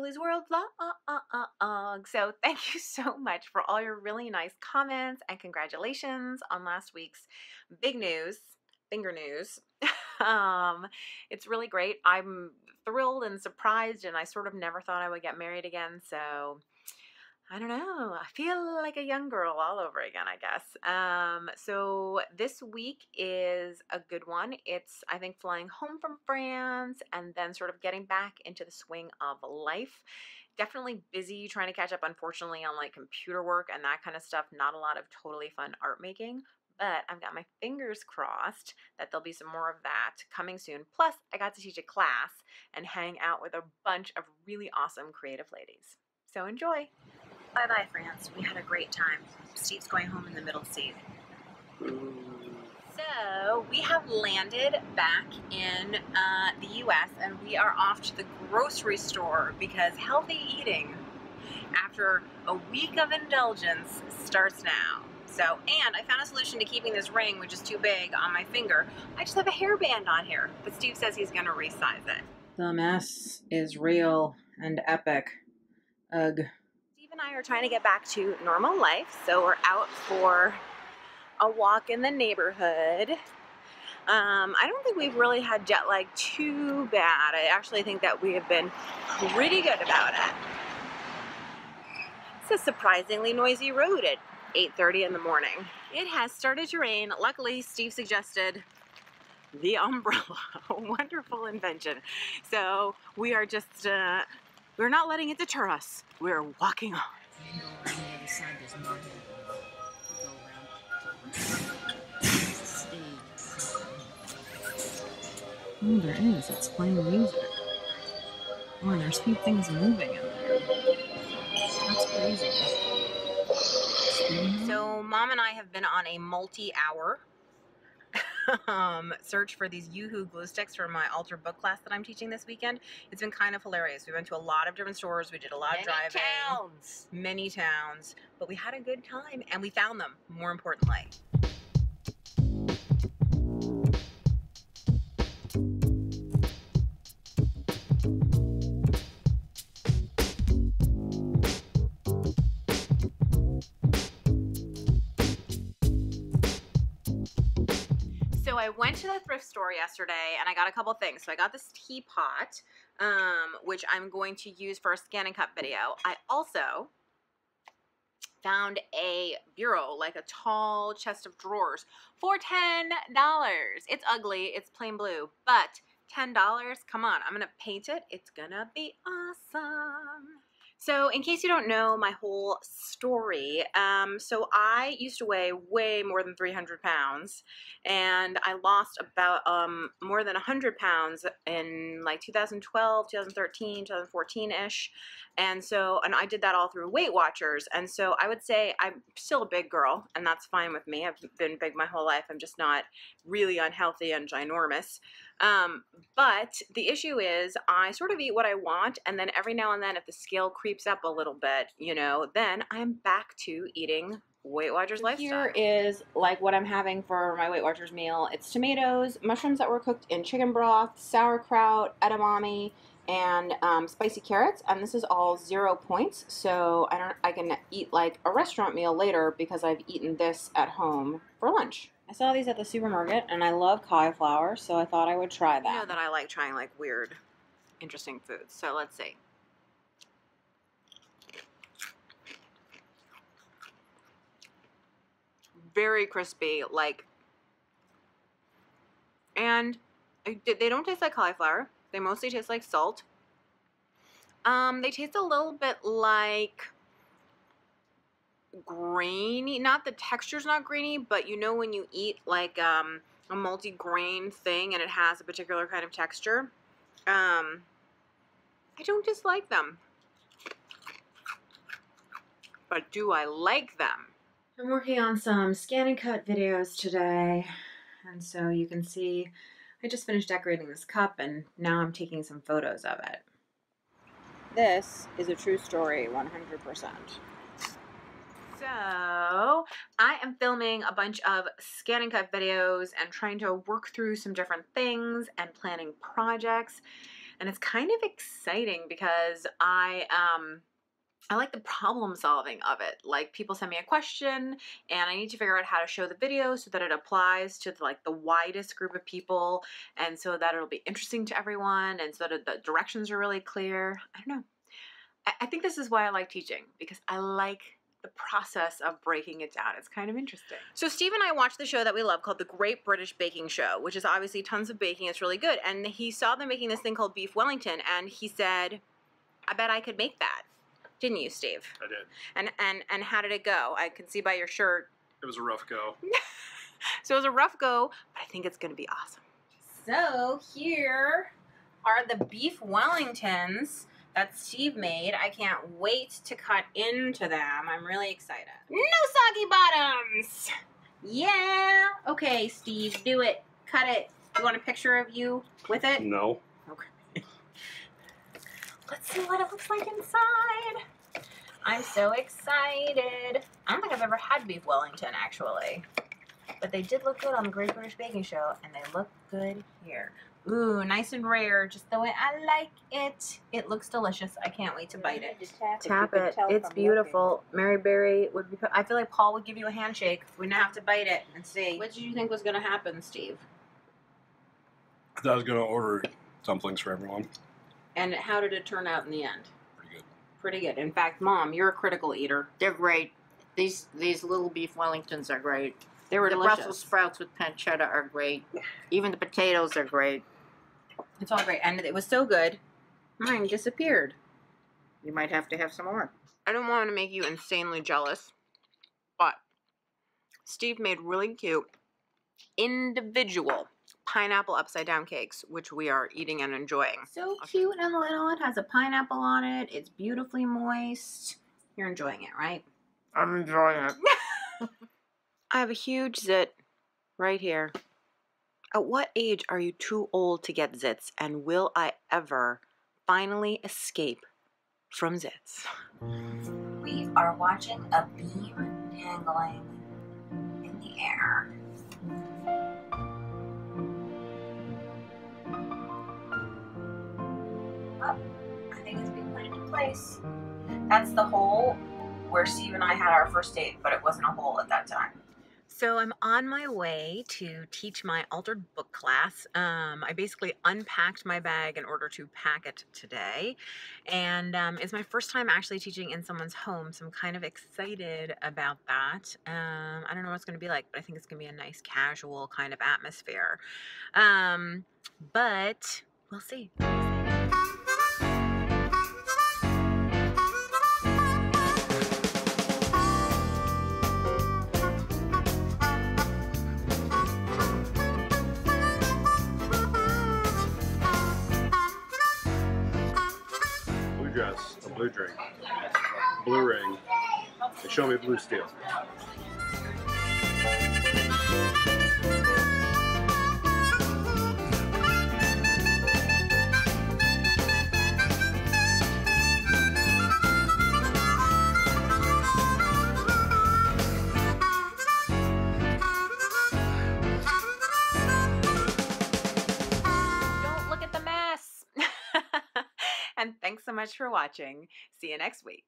Julie's World vlog. So thank you so much for all your really nice comments and congratulations on last week's big news, finger news. um, it's really great. I'm thrilled and surprised, and I sort of never thought I would get married again. So I don't know. I feel like a young girl all over again, I guess. Um, so this week is a good one. It's, I think, flying home from France and then sort of getting back into the swing of life. Definitely busy trying to catch up, unfortunately, on like computer work and that kind of stuff. Not a lot of totally fun art making, but I've got my fingers crossed that there'll be some more of that coming soon. Plus, I got to teach a class and hang out with a bunch of really awesome creative ladies. So enjoy. Bye bye, France. We had a great time. Steve's going home in the middle seat. So we have landed back in uh, the U.S. and we are off to the grocery store because healthy eating after a week of indulgence starts now. So, and I found a solution to keeping this ring, which is too big, on my finger. I just have a hairband on here, but Steve says he's going to resize it. The mess is real and epic. Ugh. And I are trying to get back to normal life, so we're out for a walk in the neighborhood. Um, I don't think we've really had jet lag too bad. I actually think that we have been pretty good about it. It's a surprisingly noisy road at 8.30 in the morning. It has started to rain. Luckily, Steve suggested the umbrella, wonderful invention. So we are just, uh, we're not letting it deter us. We're walking on. Oh, there is. It's playing music. Oh, and there's few things moving in there. That's crazy. So mom and I have been on a multi-hour um, search for these UHU glue sticks for my altered book class that I'm teaching this weekend. It's been kind of hilarious. We went to a lot of different stores. We did a lot Many of driving. towns. Many towns. But we had a good time and we found them, more importantly. I went to the thrift store yesterday and I got a couple things. So I got this teapot, um, which I'm going to use for a ScanNCut video. I also found a bureau, like a tall chest of drawers, for $10. It's ugly, it's plain blue, but $10, come on, I'm gonna paint it. It's gonna be awesome. So, in case you don't know my whole story, um, so I used to weigh way more than 300 pounds, and I lost about um, more than 100 pounds in like 2012, 2013, 2014 ish. And so, and I did that all through Weight Watchers. And so, I would say I'm still a big girl, and that's fine with me. I've been big my whole life. I'm just not really unhealthy and ginormous. Um, but the issue is, I sort of eat what I want, and then every now and then, if the scale creeps up a little bit, you know, then I'm back to eating Weight Watchers lifestyle. Here is like what I'm having for my Weight Watchers meal. It's tomatoes, mushrooms that were cooked in chicken broth, sauerkraut, edamame, and um, spicy carrots. And this is all zero points, so I don't. I can eat like a restaurant meal later because I've eaten this at home for lunch. I saw these at the supermarket and I love cauliflower, so I thought I would try that. You know that. that I like trying like weird, interesting foods. So let's see. Very crispy, like, and they don't taste like cauliflower. They mostly taste like salt. Um, they taste a little bit like grainy. Not the texture's not grainy, but you know when you eat like um a multi-grain thing and it has a particular kind of texture. Um, I don't dislike them. But do I like them? I'm working on some ScanNCut videos today, and so you can see I just finished decorating this cup and now I'm taking some photos of it. This is a true story, 100%. So, I am filming a bunch of ScanNCut videos and trying to work through some different things and planning projects. and it's kind of exciting because I um I like the problem solving of it. Like people send me a question and I need to figure out how to show the video so that it applies to like the widest group of people and so that it'll be interesting to everyone and so that the directions are really clear. I don't know. I, I think this is why I like teaching because I like the process of breaking it down. It's kind of interesting. So Steve and I watched the show that we love called The Great British Baking Show, which is obviously tons of baking. It's really good. And he saw them making this thing called beef Wellington and he said, I bet I could make that. Didn't you, Steve? I did. And and and how did it go? I can see by your shirt. It was a rough go. so it was a rough go, but I think it's going to be awesome. So here are the beef Wellingtons that Steve made. I can't wait to cut into them. I'm really excited. No soggy bottoms. Yeah. Okay, Steve, do it. Cut it. You want a picture of you with it? No. Okay. Let's see what it looks like inside. I'm so excited. I don't think I've ever had beef Wellington actually. But they did look good on the Great British Baking Show and they look good here. Ooh, nice and rare, just the way I like it. It looks delicious. I can't wait to bite it. Tap it. It's beautiful. Mary Berry would be. I feel like Paul would give you a handshake. We now have to bite it and see. What did you think was going to happen, Steve? I was going to order dumplings for everyone. And how did it turn out in the end? Pretty good. Pretty good. In fact, Mom, you're a critical eater. They're great. These these little beef Wellingtons are great. They were the delicious. Brussels sprouts with pancetta are great. Even the potatoes are great. It's all great, and it was so good. Mine disappeared. You might have to have some more. I don't want to make you insanely jealous, but Steve made really cute individual pineapple upside down cakes, which we are eating and enjoying. So cute and little. It has a pineapple on it. It's beautifully moist. You're enjoying it, right? I'm enjoying it. I have a huge zit right here. At what age are you too old to get zits, and will I ever finally escape from zits? We are watching a beam dangling in the air. Place. That's the hole where Steve and I had our first date, but it wasn't a hole at that time. So I'm on my way to teach my altered book class. Um, I basically unpacked my bag in order to pack it today, and um, it's my first time actually teaching in someone's home, so I'm kind of excited about that. Um, I don't know what it's going to be like, but I think it's going to be a nice, casual kind of atmosphere. Um, but we'll see. Blue drink, blue ring, and show me blue steel. So much for watching. See you next week.